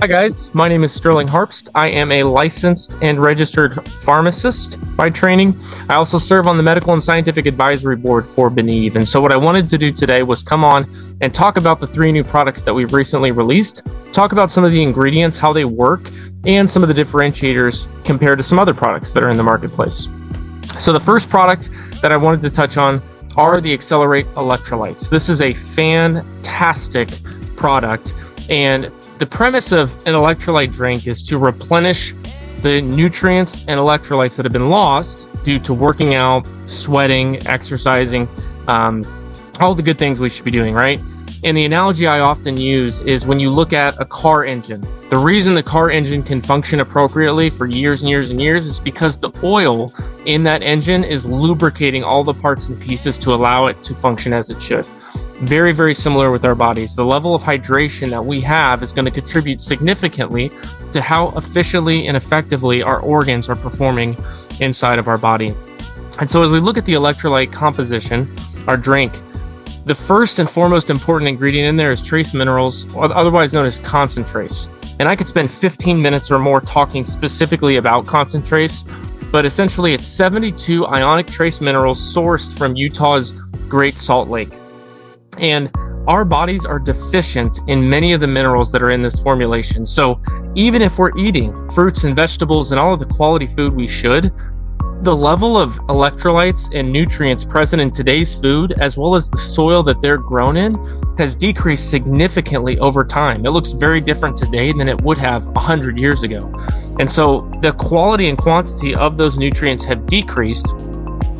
Hi, guys. My name is Sterling Harpst. I am a licensed and registered pharmacist by training. I also serve on the medical and scientific advisory board for Beneve. And so, what I wanted to do today was come on and talk about the three new products that we've recently released, talk about some of the ingredients, how they work, and some of the differentiators compared to some other products that are in the marketplace. So, the first product that I wanted to touch on are the Accelerate electrolytes. This is a fantastic product. And the premise of an electrolyte drink is to replenish the nutrients and electrolytes that have been lost due to working out, sweating, exercising, um, all the good things we should be doing, right? And the analogy I often use is when you look at a car engine. The reason the car engine can function appropriately for years and years and years is because the oil in that engine is lubricating all the parts and pieces to allow it to function as it should very, very similar with our bodies. The level of hydration that we have is going to contribute significantly to how efficiently and effectively our organs are performing inside of our body. And so, as we look at the electrolyte composition, our drink, the first and foremost important ingredient in there is trace minerals, otherwise known as ConcenTrace. And I could spend 15 minutes or more talking specifically about ConcenTrace, but essentially it's 72 ionic trace minerals sourced from Utah's Great Salt Lake. And our bodies are deficient in many of the minerals that are in this formulation. So even if we're eating fruits and vegetables and all of the quality food we should, the level of electrolytes and nutrients present in today's food, as well as the soil that they're grown in, has decreased significantly over time. It looks very different today than it would have 100 years ago. And so the quality and quantity of those nutrients have decreased.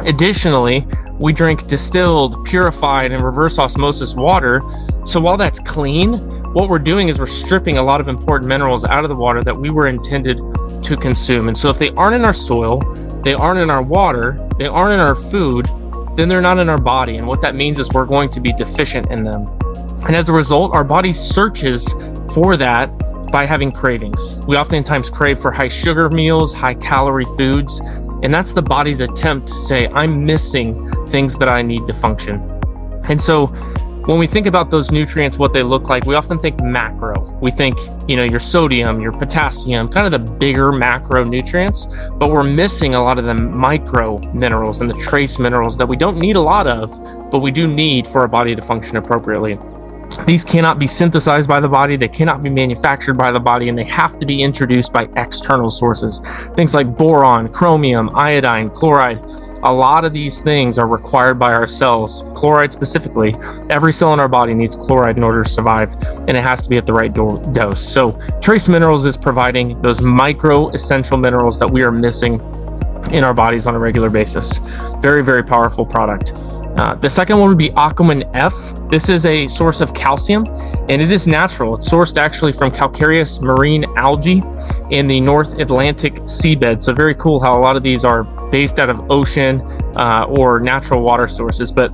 Additionally, we drink distilled, purified, and reverse osmosis water. So while that's clean, what we're doing is we're stripping a lot of important minerals out of the water that we were intended to consume. And so if they aren't in our soil, they aren't in our water, they aren't in our food, then they're not in our body. And what that means is we're going to be deficient in them. And as a result, our body searches for that by having cravings. We oftentimes crave for high sugar meals, high calorie foods, and that's the body's attempt to say, I'm missing things that I need to function. And so when we think about those nutrients, what they look like, we often think macro. We think, you know, your sodium, your potassium, kind of the bigger macro nutrients, but we're missing a lot of the micro minerals and the trace minerals that we don't need a lot of, but we do need for our body to function appropriately. These cannot be synthesized by the body, they cannot be manufactured by the body, and they have to be introduced by external sources. Things like boron, chromium, iodine, chloride. A lot of these things are required by our cells, chloride specifically. Every cell in our body needs chloride in order to survive, and it has to be at the right do- dose. So, Trace Minerals is providing those micro essential minerals that we are missing in our bodies on a regular basis. Very, very powerful product. Uh, the second one would be Aquamin F. This is a source of calcium and it is natural. It's sourced actually from calcareous marine algae in the North Atlantic seabed. So, very cool how a lot of these are based out of ocean uh, or natural water sources. But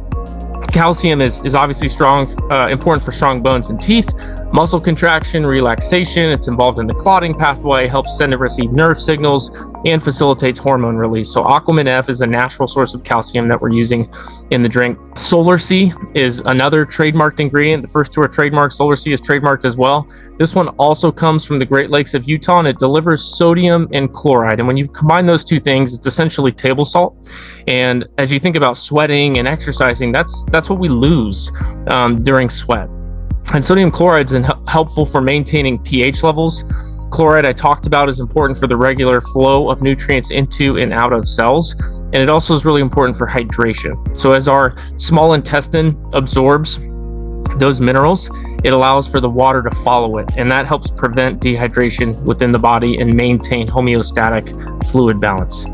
calcium is, is obviously strong, uh, important for strong bones and teeth, muscle contraction, relaxation. It's involved in the clotting pathway, helps send and receive nerve signals, and facilitates hormone release. So Aquamin F is a natural source of calcium that we're using in the drink. Solar C is another trademarked ingredient. The first two are trademarked. Solar C is trademarked as well. This one also comes from the Great Lakes of Utah and it delivers sodium and chloride. And when you combine those two things, it's essentially table salt. And as you think about sweating and exercising, that's that's what we lose um, during sweat. And sodium chloride is helpful for maintaining pH levels. Chloride I talked about is important for the regular flow of nutrients into and out of cells. And it also is really important for hydration. So as our small intestine absorbs those minerals, it allows for the water to follow it, and that helps prevent dehydration within the body and maintain homeostatic fluid balance.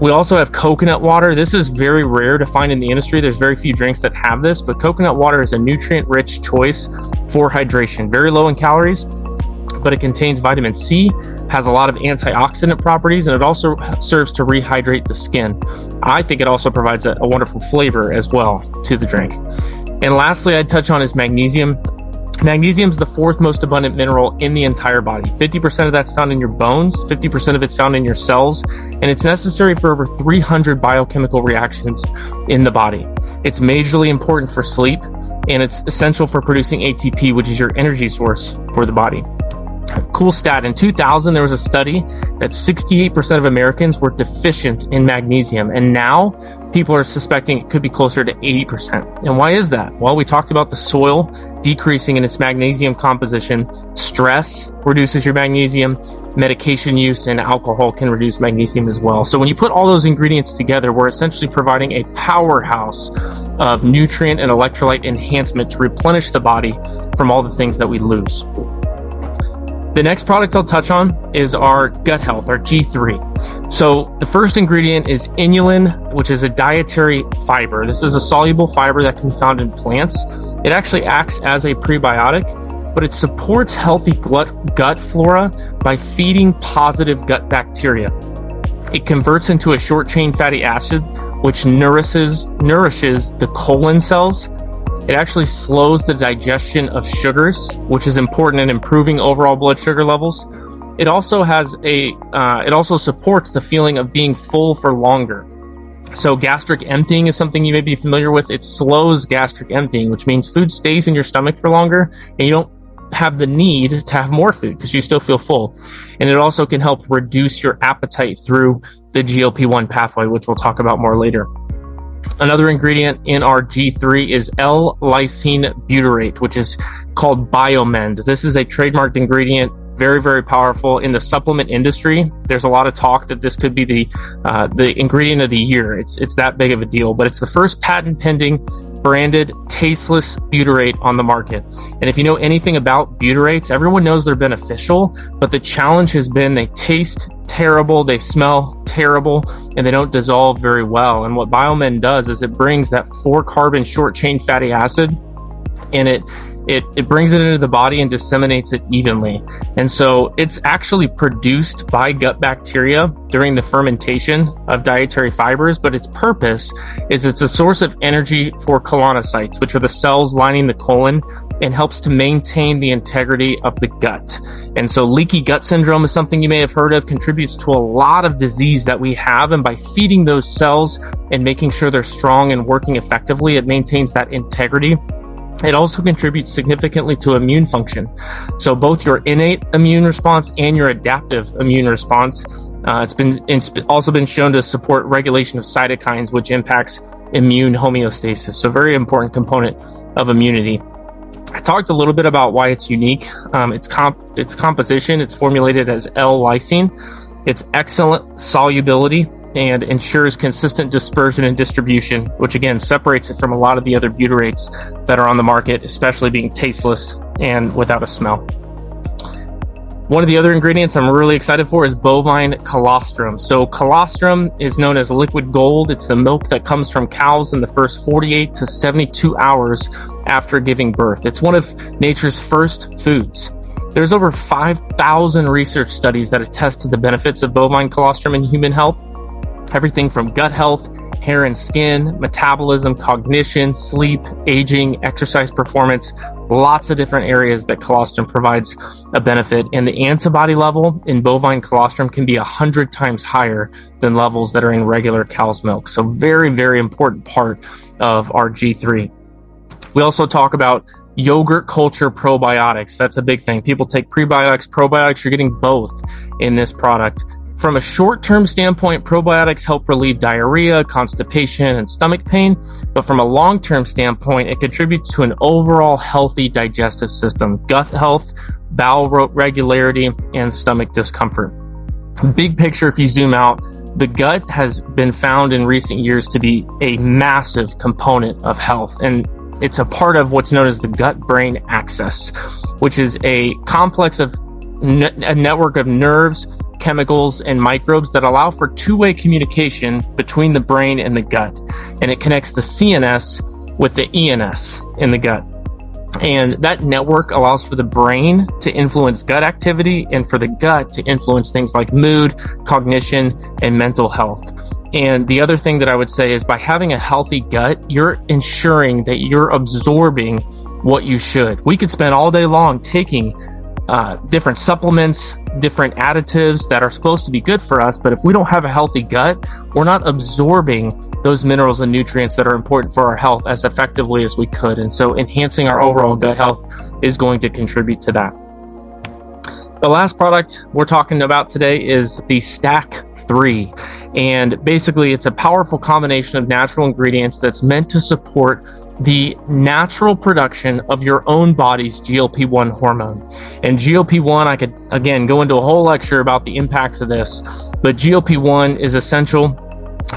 We also have coconut water. This is very rare to find in the industry. There's very few drinks that have this, but coconut water is a nutrient rich choice for hydration. Very low in calories, but it contains vitamin C, has a lot of antioxidant properties, and it also serves to rehydrate the skin. I think it also provides a, a wonderful flavor as well to the drink. And lastly, I'd touch on is magnesium. Magnesium is the fourth most abundant mineral in the entire body. 50% of that's found in your bones, 50% of it's found in your cells, and it's necessary for over 300 biochemical reactions in the body. It's majorly important for sleep, and it's essential for producing ATP, which is your energy source for the body. Cool stat in 2000, there was a study that 68% of Americans were deficient in magnesium. And now people are suspecting it could be closer to 80%. And why is that? Well, we talked about the soil decreasing in its magnesium composition. Stress reduces your magnesium. Medication use and alcohol can reduce magnesium as well. So when you put all those ingredients together, we're essentially providing a powerhouse of nutrient and electrolyte enhancement to replenish the body from all the things that we lose. The next product I'll touch on is our gut health, our G3. So the first ingredient is inulin, which is a dietary fiber. This is a soluble fiber that can be found in plants. It actually acts as a prebiotic, but it supports healthy gut flora by feeding positive gut bacteria. It converts into a short chain fatty acid, which nourishes, nourishes the colon cells it actually slows the digestion of sugars, which is important in improving overall blood sugar levels. It also has a, uh, it also supports the feeling of being full for longer. So gastric emptying is something you may be familiar with. It slows gastric emptying, which means food stays in your stomach for longer and you don't have the need to have more food because you still feel full. And it also can help reduce your appetite through the GLP-1 pathway, which we'll talk about more later. Another ingredient in our G3 is L-lysine butyrate, which is called Biomend. This is a trademarked ingredient, very, very powerful in the supplement industry. There's a lot of talk that this could be the uh, the ingredient of the year. It's it's that big of a deal, but it's the first patent pending branded tasteless butyrate on the market. And if you know anything about butyrates, everyone knows they're beneficial, but the challenge has been they taste terrible, they smell terrible, and they don't dissolve very well. And what Biomend does is it brings that four carbon short chain fatty acid and it it, it brings it into the body and disseminates it evenly. And so it's actually produced by gut bacteria during the fermentation of dietary fibers, but its purpose is it's a source of energy for colonocytes, which are the cells lining the colon and helps to maintain the integrity of the gut. And so leaky gut syndrome is something you may have heard of, contributes to a lot of disease that we have. And by feeding those cells and making sure they're strong and working effectively, it maintains that integrity it also contributes significantly to immune function. So both your innate immune response and your adaptive immune response. Uh, it's been it's also been shown to support regulation of cytokines, which impacts immune homeostasis. So very important component of immunity. I talked a little bit about why it's unique. Um, its comp its composition. It's formulated as L-lysine. Its excellent solubility and ensures consistent dispersion and distribution, which again separates it from a lot of the other butyrates that are on the market, especially being tasteless and without a smell. One of the other ingredients I'm really excited for is bovine colostrum. So colostrum is known as liquid gold. It's the milk that comes from cows in the first 48 to 72 hours after giving birth. It's one of nature's first foods. There's over 5,000 research studies that attest to the benefits of bovine colostrum in human health everything from gut health, hair and skin, metabolism, cognition, sleep, aging, exercise performance, lots of different areas that colostrum provides a benefit. And the antibody level in bovine colostrum can be a hundred times higher than levels that are in regular cow's milk. So very, very important part of our G3. We also talk about yogurt culture probiotics. That's a big thing. People take prebiotics, probiotics. You're getting both in this product. From a short term standpoint, probiotics help relieve diarrhea, constipation, and stomach pain. But from a long term standpoint, it contributes to an overall healthy digestive system, gut health, bowel regularity, and stomach discomfort. Big picture, if you zoom out, the gut has been found in recent years to be a massive component of health. And it's a part of what's known as the gut brain axis, which is a complex of a network of nerves, chemicals, and microbes that allow for two way communication between the brain and the gut. And it connects the CNS with the ENS in the gut. And that network allows for the brain to influence gut activity and for the gut to influence things like mood, cognition, and mental health. And the other thing that I would say is by having a healthy gut, you're ensuring that you're absorbing what you should. We could spend all day long taking uh, different supplements, different additives that are supposed to be good for us. But if we don't have a healthy gut, we're not absorbing those minerals and nutrients that are important for our health as effectively as we could. And so enhancing our overall gut health is going to contribute to that. The last product we're talking about today is the Stack 3. And basically, it's a powerful combination of natural ingredients that's meant to support the natural production of your own body's GLP 1 hormone. And GLP 1, I could again go into a whole lecture about the impacts of this, but GLP 1 is essential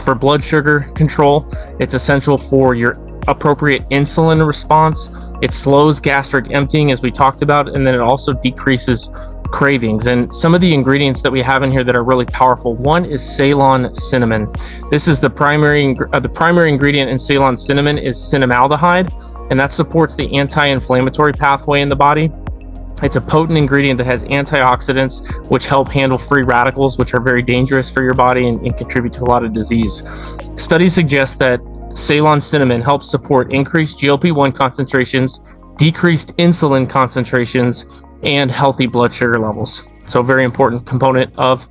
for blood sugar control, it's essential for your appropriate insulin response. It slows gastric emptying, as we talked about, and then it also decreases cravings. And some of the ingredients that we have in here that are really powerful. One is Ceylon cinnamon. This is the primary uh, the primary ingredient in Ceylon cinnamon is cinnamaldehyde, and that supports the anti-inflammatory pathway in the body. It's a potent ingredient that has antioxidants, which help handle free radicals, which are very dangerous for your body and, and contribute to a lot of disease. Studies suggest that Ceylon cinnamon helps support increased GLP 1 concentrations, decreased insulin concentrations, and healthy blood sugar levels. So, very important component of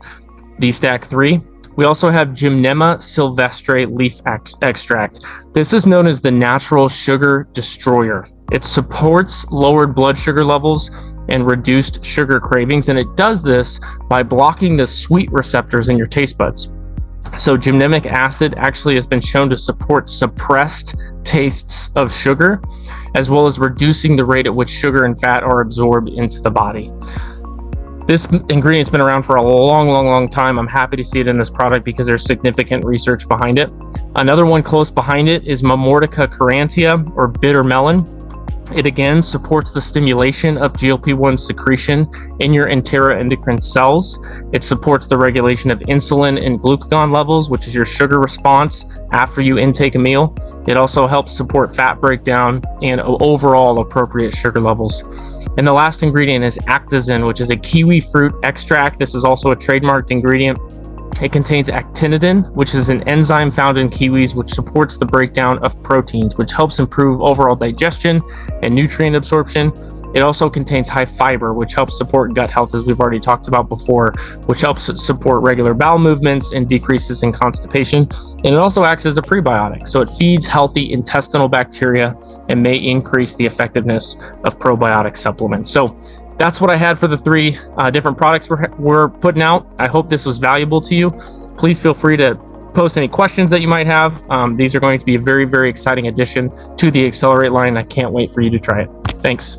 the Stack 3. We also have Gymnema sylvestre leaf ex- extract. This is known as the natural sugar destroyer. It supports lowered blood sugar levels and reduced sugar cravings, and it does this by blocking the sweet receptors in your taste buds. So, gymnemic acid actually has been shown to support suppressed tastes of sugar, as well as reducing the rate at which sugar and fat are absorbed into the body. This ingredient's been around for a long, long, long time. I'm happy to see it in this product because there's significant research behind it. Another one close behind it is Momordica charantia or bitter melon. It again supports the stimulation of GLP 1 secretion in your enteroendocrine cells. It supports the regulation of insulin and glucagon levels, which is your sugar response after you intake a meal. It also helps support fat breakdown and overall appropriate sugar levels. And the last ingredient is Actazin, which is a kiwi fruit extract. This is also a trademarked ingredient it contains actinidin, which is an enzyme found in kiwis which supports the breakdown of proteins, which helps improve overall digestion and nutrient absorption. It also contains high fiber, which helps support gut health, as we've already talked about before, which helps support regular bowel movements and decreases in constipation. And it also acts as a prebiotic, so it feeds healthy intestinal bacteria and may increase the effectiveness of probiotic supplements. So, that's what I had for the three uh, different products we're, we're putting out. I hope this was valuable to you. Please feel free to post any questions that you might have. Um, these are going to be a very, very exciting addition to the Accelerate line. I can't wait for you to try it. Thanks.